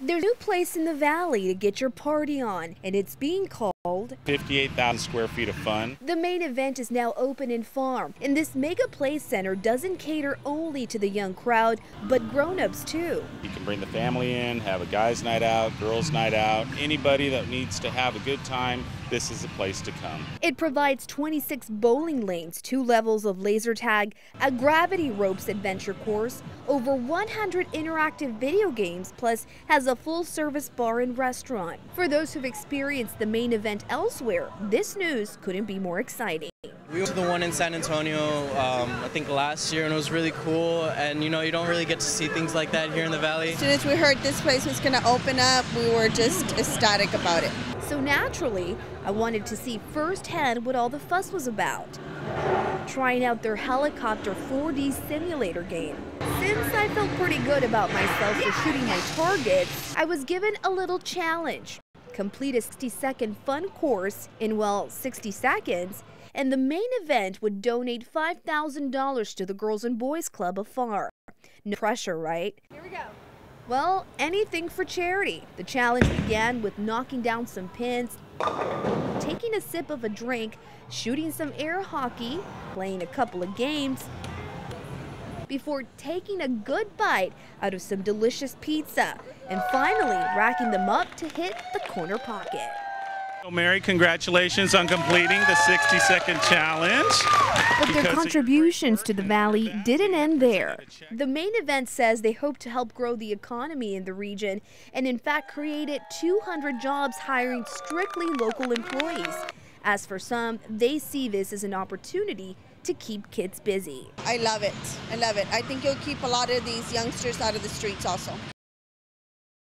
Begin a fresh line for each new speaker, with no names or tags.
There's a new place in the valley to get your party on, and it's being called
58,000 square feet of fun.
The main event is now open in Pharr, and this mega play center doesn't cater only to the young crowd, but grown-ups too.
You can bring the family in, have a guys' night out, girls' night out. Anybody that needs to have a good time, this is a place to come.
It provides 26 bowling lanes, two levels of laser tag, a gravity ropes adventure course, over 100 interactive video games, plus has a full-service bar and restaurant. For those who've experienced the main event elsewhere, this news couldn't be more exciting.
We went to the one in San Antonio, um, I think last year, and it was really cool. And you know, you don't really get to see things like that here in the valley.
As soon as we heard this place was going to open up, we were just ecstatic about it.
So naturally, I wanted to see firsthand what all the fuss was about. Trying out their helicopter 4D simulator game. Since I felt pretty good about myself for shooting my targets, I was given a little challenge. Complete a 60 second fun course in, well, 60 seconds, and the main event would donate $5,000 to the Girls and Boys Club of Pharr. No pressure, right? Here we go. Well, anything for charity. The challenge began with knocking down some pins, taking a sip of a drink, shooting some air hockey, playing a couple of games, before taking a good bite out of some delicious pizza, and finally racking them up to hit the corner pocket.
Mary, congratulations on completing the 60 second challenge.
But their contributions to the valley didn't end there. The main event says they hope to help grow the economy in the region and in fact created 200 jobs hiring strictly local employees. As for some, they see this as an opportunity to keep kids busy.
I love it. I love it. I think it'll keep a lot of these youngsters out of the streets also.